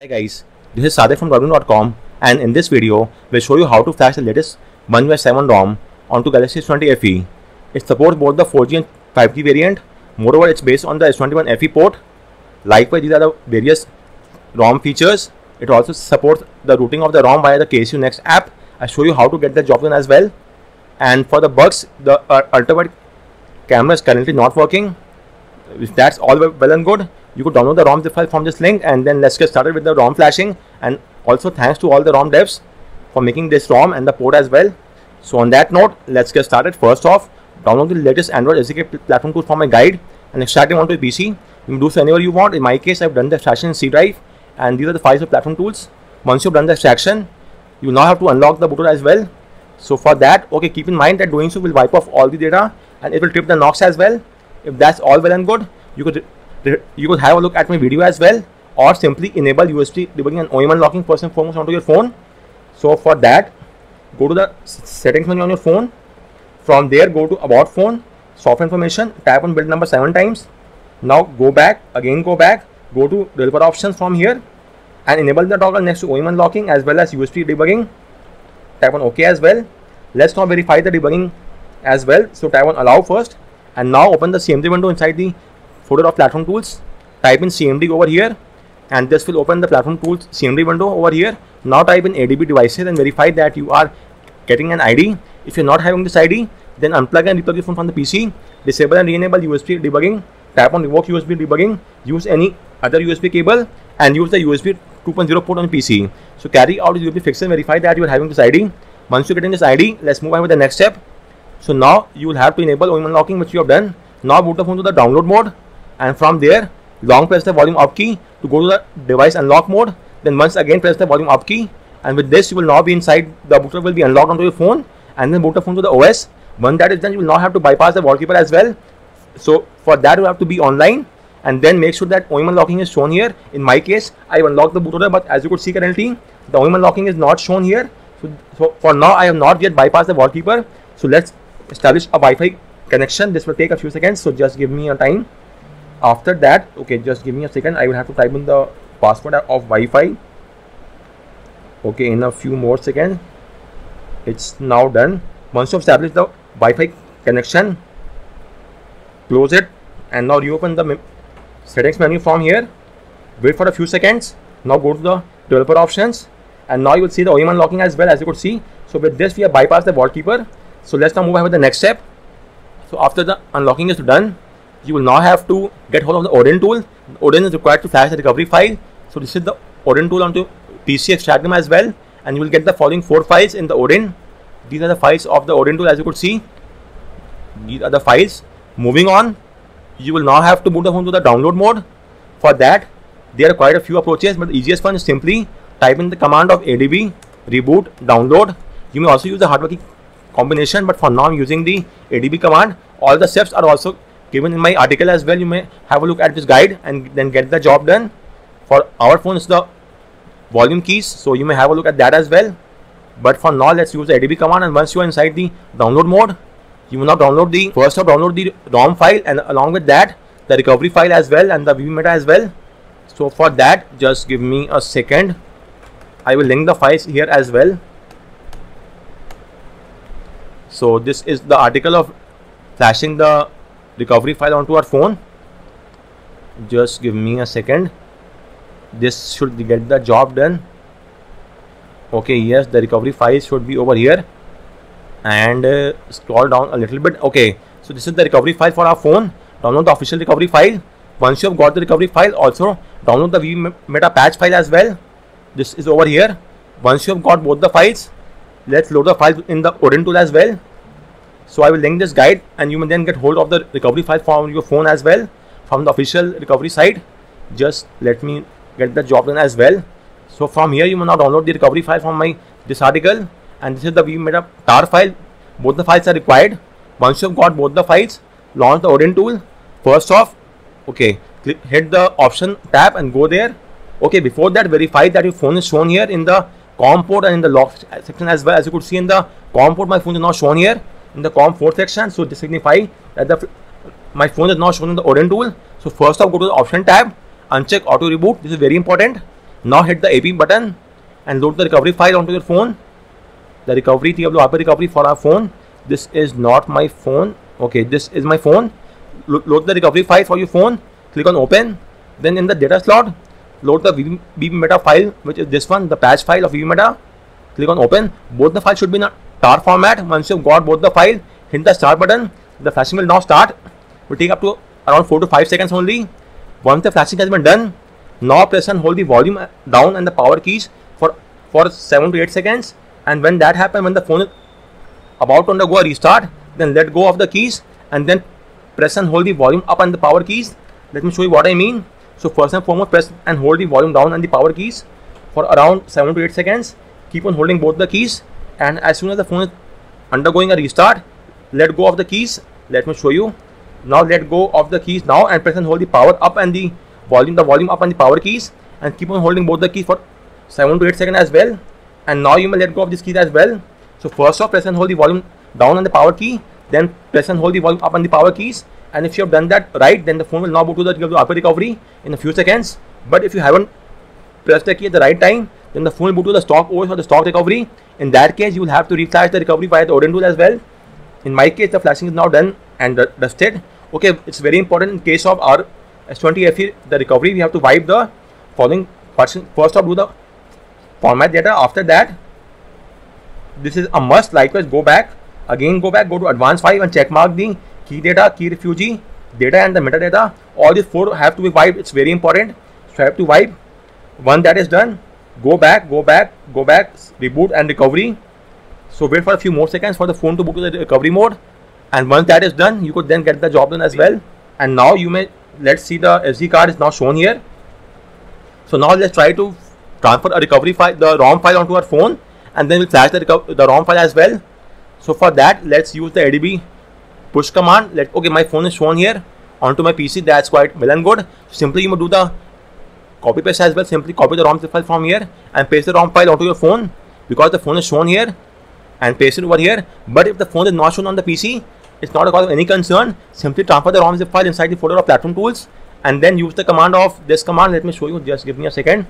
Hi guys, this is Sadek from Droidwin.com and in this video, we'll show you how to flash the latest One 7 ROM onto Galaxy S20 FE. It supports both the 4G and 5G variant. Moreover, it's based on the S21 FE port. Likewise, these are the various ROM features. It also supports the rooting of the ROM via the KSU Next app. I'll show you how to get the job done as well. And for the bugs, the uh, ultrawide camera is currently not working. If that's all well and good, you could download the ROM zip file from this link and then let's get started with the ROM flashing and also thanks to all the ROM devs for making this ROM and the port as well. So on that note, let's get started. First off, download the latest Android SDK platform tools from my guide and extract them onto your PC. You can do so anywhere you want. In my case, I've done the extraction in C drive and these are the files of platform tools. Once you've done the extraction, you now have to unlock the bootloader as well. So for that, okay, keep in mind that doing so will wipe off all the data and it will trip the Knox as well. If that's all well and good, you could you could have a look at my video as well or simply enable USB debugging and OEM unlocking first and foremost onto your phone. So for that, go to the settings menu on your phone. From there, go to about phone, software information, tap on build number seven times. Now go back, again go back, go to developer options from here and enable the toggle next to OEM unlocking as well as USB debugging. Tap on OK as well. Let's now verify the debugging as well. So tap on allow first and now open the CMD window inside the folder of platform tools. Type in cmd over here and this will open the platform tools cmd window over here. Now type in adb devices and verify that you are getting an id if you're not having this id then unplug and replug your phone from the pc disable and re-enable usb debugging. Tap on revoke usb debugging. Use any other usb cable and use the usb 2.0 port on pc so carry out usb fix and verify that you are having this id once you're getting this id let's move on with the next step. So now you will have to enable OEM unlocking which you have done. Now boot the phone to the download mode and from there long press the volume up key to go to the device unlock mode. Then once again press the volume up key. And with this you will now be inside the booter will be unlocked onto your phone. And then boot the phone to the OS once that is done you will now have to bypass the VaultKeeper as well. So for that you have to be online. And then make sure that OEM unlocking is shown here. In my case I have unlocked the bootloader but as you could see currently the OEM unlocking is not shown here. So, so for now I have not yet bypassed the VaultKeeper. So let's establish a Wi-Fi connection. This will take a few seconds. So just give me a time after that okay just give me a second. I will have to type in the password of wi-fi. Okay in a few more seconds. It's now done. Once you establish the wi-fi connection close it and now reopen the settings menu from here. Wait for a few seconds. Now go to the developer options and now you will see the OEM unlocking as well as you could see. So with this we have bypassed the vault VaultKeeper. So let's now move ahead with the next step. So after the unlocking is done you will now have to get hold of the Odin tool. Odin is required to flash the recovery file. So this is the Odin tool onto PC extract them as well and you will get the following four files in the Odin. These are the files of the Odin tool as you could see. These are the files. Moving on, you will now have to move the phone to the download mode. For that, there are quite a few approaches but the easiest one is simply type in the command of adb reboot download. You may also use the hardware key combination but for now I'm using the adb command. All the steps are also given in my article as well you may have a look at this guide and then get the job done. For our phone it's the volume keys so you may have a look at that as well. But for now let's use the adb command and once you are inside the download mode you will now download the first of download the rom file and along with that the recovery file as well and the vbmeta as well. So for that just give me a second. I will link the files here as well. So this is the article of flashing the recovery file onto our phone. Just give me a second. This should get the job done. Okay yes the recovery file should be over here. And uh, scroll down a little bit. Okay so this is the recovery file for our phone. Download the official recovery file. Once you have got the recovery file also download the vbmeta patch file as well. This is over here. Once you have got both the files let's load the file in the odin tool as well so I will link this guide and you may then get hold of the recovery file from your phone as well from the official recovery site. Just let me get the job done as well. So from here you may now download the recovery file from my this article and this is the vbmeta tar file. Both the files are required. Once you have got both the files, launch the Odin tool. First off, okay, click, hit the option tab and go there. Okay, before that verify that your phone is shown here in the COM port and in the lock section as well as you could see in the COM port my phone is now shown here in the COM4 section. So this signifies that the my phone is not shown in the Odin tool. So first off, go to the option tab, uncheck auto reboot. This is very important. now hit the AP button and load the recovery file onto your phone the recovery TWRP recovery for our phone this is not my phone okay this is my phone Lo load the recovery file for your phone click on open then in the data slot load the VB meta file which is this one the patch file of VB meta click on open both the files should be a tar format once you've got both the file hit the start button. The flashing will now start. Will take up to around 4 to 5 seconds only. Once the flashing has been done now press and hold the volume down and the power keys for for 7 to 8 seconds. And when that happens when the phone is about to undergo a restart then let go of the keys and then press and hold the volume up and the power keys. Let me show you what I mean. So first and foremost press and hold the volume down and the power keys for around 7 to 8 seconds. Keep on holding both the keys and as soon as the phone is undergoing a restart let go of the keys. Let me show you. Now let go of the keys now and press and hold the power up and the volume the volume up and the power keys. And keep on holding both the keys for 7 to 8 seconds as well. And now you may let go of this keys as well. So first off press and hold the volume down on the power key. Then press and hold the volume up on the power keys. And if you have done that right then the phone will now go to the RP recovery in a few seconds. But if you haven't pressed the key at the right time then the phone will boot to the stock OS or the stock recovery. In that case you will have to reflash the recovery via the Odin tool as well. In my case the flashing is now done and dusted. Okay it's very important in case of our S20 FE the recovery we have to wipe the following first, first off do the format data. After that this is a must. Likewise go back. Again go back go to advanced 5 and check mark the key data key refugee data and the metadata. All these four have to be wiped. It's very important. So I have to wipe. Once that is done go back go back go back reboot and recovery. So wait for a few more seconds for the phone to boot to the recovery mode. And once that is done you could then get the job done as well. And now you may let's see the SD card is now shown here. So now let's try to transfer a recovery file the ROM file onto our phone. And then we'll flash the, the ROM file as well. So for that let's use the ADB push command. Let okay my phone is shown here onto my PC that's quite well and good. Simply you may do the copy paste as well. Simply copy the ROM zip file from here and paste the ROM file onto your phone because the phone is shown here and paste it over here. But if the phone is not shown on the PC it's not a cause of any concern. Simply transfer the ROM zip file inside the folder of platform tools and then use the command of this command. Let me show you. Just give me a second.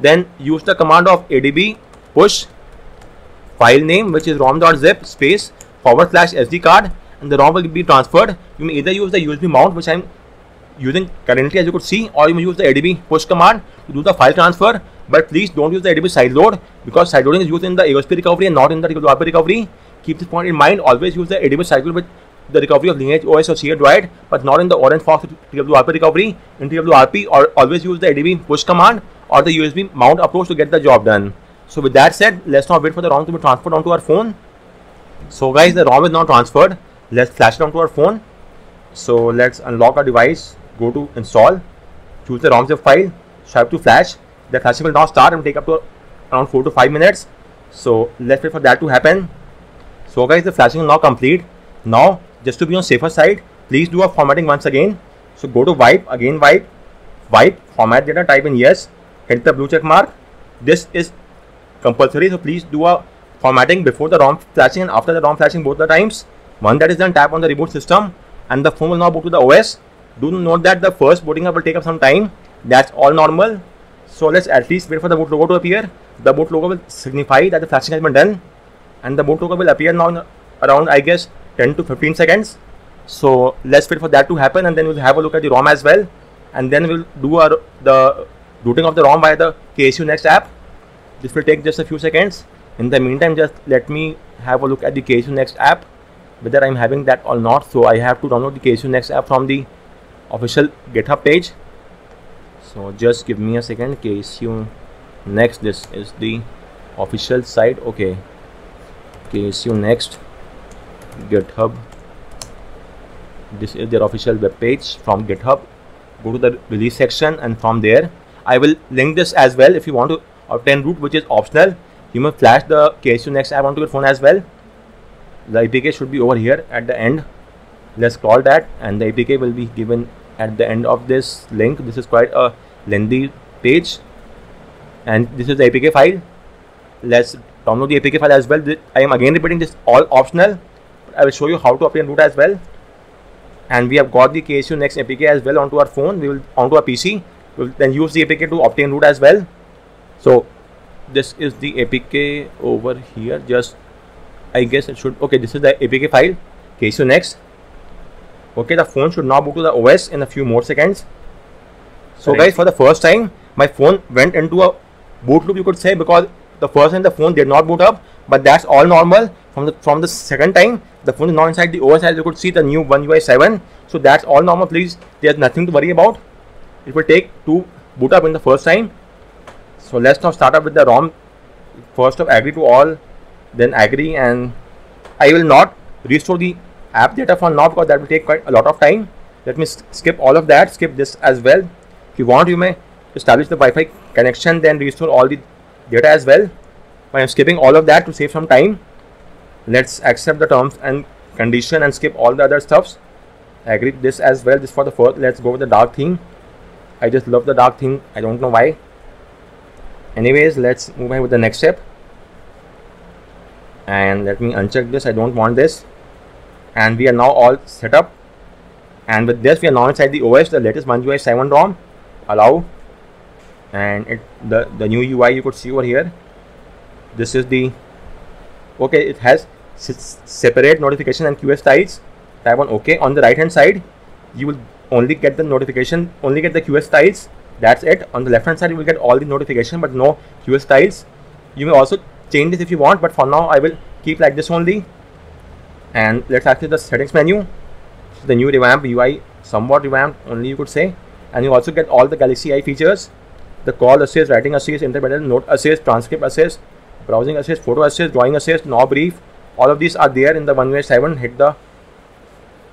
Then use the command of adb push file name which is rom.zip space forward slash sd card and the ROM will be transferred. You may either use the USB mount which I'm using currently as you could see or you may use the ADB push command to do the file transfer. But please don't use the ADB sideload because sideloading is used in the AOSP recovery and not in the RP recovery. Keep this point in mind always use the ADB sideload with the recovery of lineage OS or crDroid but not in the OrangeFox TWRP recovery. In TWRP or always use the ADB push command or the USB mount approach to get the job done. So with that said let's now wait for the ROM to be transferred onto our phone. So guys the ROM is now transferred. Let's flash it onto our phone. So let's unlock our device go to install choose the ROM zip file swipe to flash. The flashing will now start and take up to around 4 to 5 minutes. So let's wait for that to happen. So guys the flashing is now complete. Now just to be on safer side please do a formatting once again. So go to wipe again wipe. Wipe format data type in yes. Hit the blue check mark. This is compulsory so please do a formatting before the ROM flashing and after the ROM flashing both the times. Once that is done tap on the reboot system and the phone will now boot to the OS do note that the first booting up will take up some time. That's all normal. So let's at least wait for the boot logo to appear. The boot logo will signify that the flashing has been done. And the boot logo will appear now around I guess 10 to 15 seconds. So let's wait for that to happen and then we'll have a look at the ROM as well. And then we'll do our the booting of the ROM by the KSU Next app this will take just a few seconds. In the meantime just let me have a look at the KSU Next app whether I'm having that or not. So I have to download the KSU Next app from the official github page. So just give me a second KSU Next this is the official site okay. KSU Next github. This is their official web page from github. Go to the release section and from there I will link this as well if you want to obtain root which is optional. You may flash the KSU Next app onto your phone as well. The APK should be over here at the end. Let's call that and the APK will be given at the end of this link this is quite a lengthy page. And this is the APK file. Let's download the APK file as well. I am again repeating this all optional. I will show you how to obtain root as well. And we have got the KSU Next APK as well onto our phone. We will onto our PC we will then use the APK to obtain root as well. So this is the apk over here. Just i guess it should okay this is the apk file. So next okay the phone should now boot to the os in a few more seconds. So guys for the first time my phone went into a boot loop you could say because the first time the phone did not boot up but that's all normal. From the from the second time the phone is now inside the os as you could see the new one ui 7 so that's all normal please. There's nothing to worry about. It will take to boot up in the first time. So let's now start up with the rom. First of agree to all then agree and i will not restore the app data for now because that will take quite a lot of time. Let me skip all of that skip this as well. If you want you may establish the wi-fi connection then restore all the data as well. I'm skipping all of that to save some time let's accept the terms and condition and skip all the other stuffs. I agree this as well this for the first let's go with the dark theme I just love the dark theme I don't know why. Anyways let's move ahead with the next step. And let me uncheck this I don't want this and we are now all set up. And with this we are now inside the OS the latest One UI 7 ROM. Allow. And it the the new UI you could see over here. This is the okay it has separate notification and QS tiles. Type on OK on the right hand side you will only get the notification only get the QS tiles. That's it. On the left hand side you will get all the notification but no QS tiles. You may also change this if you want but for now I will keep like this only and let's access the settings menu the new revamp UI somewhat revamped only you could say and you also get all the Galaxy AI features the call assist, writing assist, interpreter, note assist, transcript assist, browsing assist, photo assist, drawing assist, now brief. All of these are there in the One UI 7. Hit the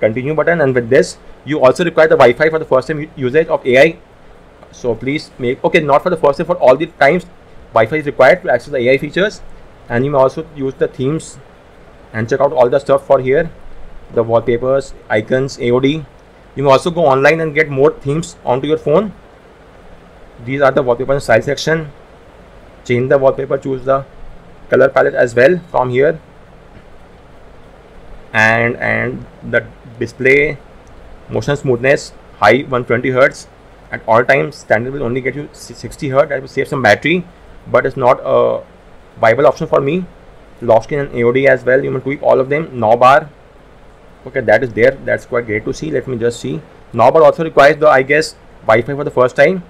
continue button and with this you also require the Wi-Fi for the first time usage of AI. So please make okay not for the first time for all the times Wi-Fi is required to access the AI features and you may also use the themes and check out all the stuff for here. The wallpapers icons AOD you can also go online and get more themes onto your phone. These are the wallpaper style section. Change the wallpaper choose the color palette as well from here. And and the display motion smoothness high 120 hertz. At all times standard will only get you 60 hertz. That will save some battery but it's not a viable option for me screen and AOD as well you can tweak all of them. Now Bar okay that is there. That's quite great to see. Let me just see. Now Bar also requires the I guess Wi-Fi for the first time.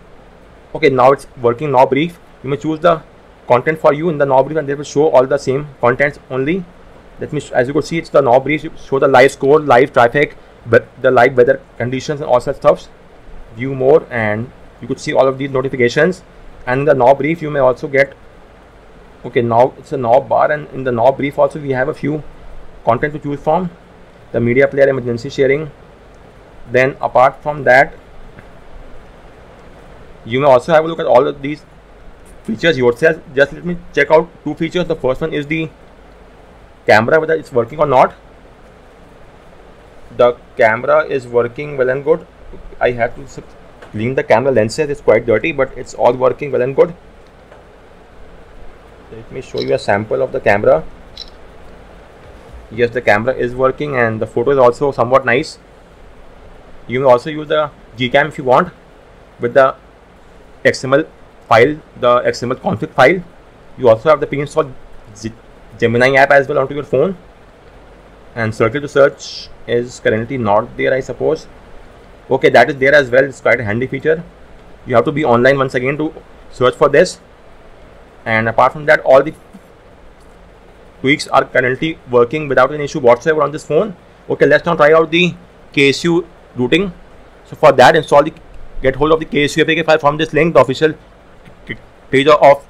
Okay now it's working now brief. You may choose the content for you in the now brief and they will show all the same contents only. Let me as you could see it's the now brief. Show the live score live traffic but the live weather conditions and all such stuffs. View more and you could see all of these notifications. And in the now brief you may also get okay now it's a Now Bar and in the Now Brief also we have a few content to choose from. The media player emergency sharing. Then apart from that you may also have a look at all of these features yourself. Just let me check out two features. The first one is the camera whether it's working or not. The camera is working well and good. I have to clean the camera lenses. It's quite dirty but it's all working well and good let me show you a sample of the camera yes the camera is working and the photo is also somewhat nice you may also use the gcam if you want with the XML file, the XML config file. You also have the pre-installed Gemini app as well onto your phone. And circle to search is currently not there, I suppose. Okay, that is there as well. It's quite a handy feature. You have to be online once again to search for this. And apart from that, all the tweaks are currently working without any issue whatsoever on this phone. Okay, let's now try out the KSU rooting. So for that, install the get hold of the KSU APK file from this link, the official page of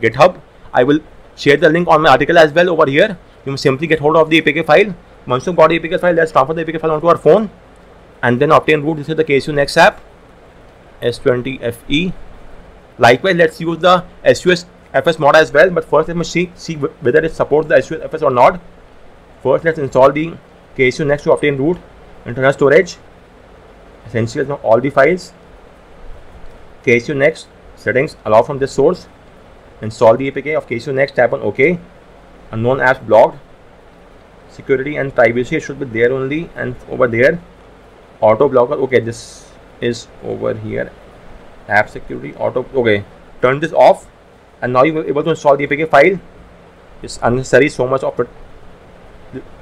GitHub. I will share the link on my article as well over here. You must simply get hold of the APK file. Once you got the APK file, let's transfer the APK file onto our phone and then obtain root. This is the KSU Next app S20FE. Likewise, let's use the SUS FS mod as well. But first, let me see, see whether it supports the SUS FS or not. First, let's install the KSU Next to obtain root, internal storage, essentials of all the files. KSU Next settings allow from this source. Install the APK of KSU Next, tap on OK. Unknown apps blocked. Security and privacy should be there only and over there. Auto blocker. Okay, this is over here. App security auto. Okay, turn this off and now you will able to install the APK file. It's unnecessary. So much of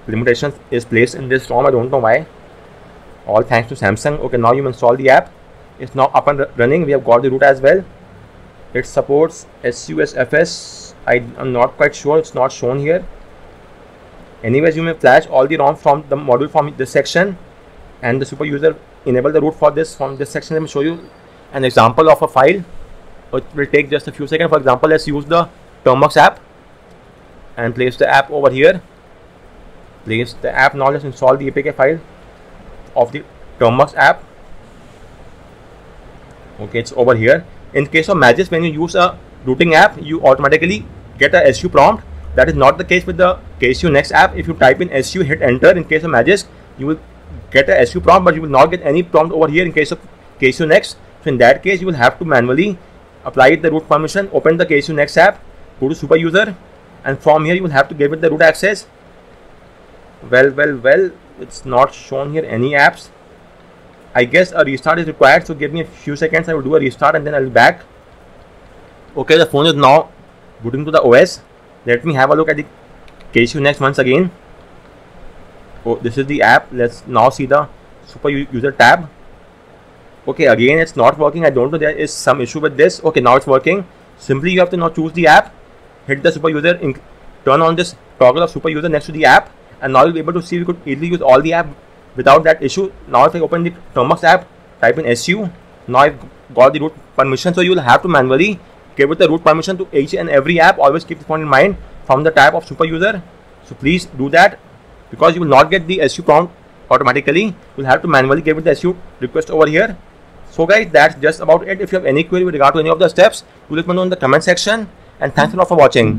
limitations is placed in this ROM. I don't know why. All thanks to Samsung. Okay, now you install the app. It's now up and running. We have got the root as well. It supports SUSFS. I am not quite sure. It's not shown here. Anyways, you may flash all the ROM from the module from this section and the super user enable the root for this from this section. Let me show you an example of a file. It will take just a few seconds. For example, let's use the Termux app and place the app over here. Place the app now. Let's install the APK file of the Termux app. Okay, it's over here. In case of Magisk, when you use a rooting app, you automatically get a SU prompt. That is not the case with the KSU Next app. If you type in SU, hit enter in case of Magisk, you will get a SU prompt, but you will not get any prompt over here in case of KSU Next. So in that case, you will have to manually apply the root permission, open the KSU Next app, go to super user, and from here you will have to give it the root access. Well, well, well, it's not shown here any apps. I guess a restart is required, so give me a few seconds. I will do a restart and then I'll be back. Okay, the phone is now booting to the OS. Let me have a look at the KSU Next once again. Oh, this is the app. Let's now see the super user tab. Okay, again, it's not working. I don't know. There is some issue with this. Okay, now it's working. Simply, you have to now choose the app, hit the super user, turn on this toggle of super user next to the app, and now you'll be able to see you could easily use all the app without that issue. Now, if I open the Termux app, type in SU. Now I've got the root permission, so you'll have to manually give it the root permission to each and every app. Always keep this point in mind from the tab of super user. So please do that because you will not get the SU prompt automatically. You'll have to manually give it the SU request over here. So guys, that's just about it. If you have any query with regard to any of the steps, do let me know in the comment section. And thanks a lot for watching.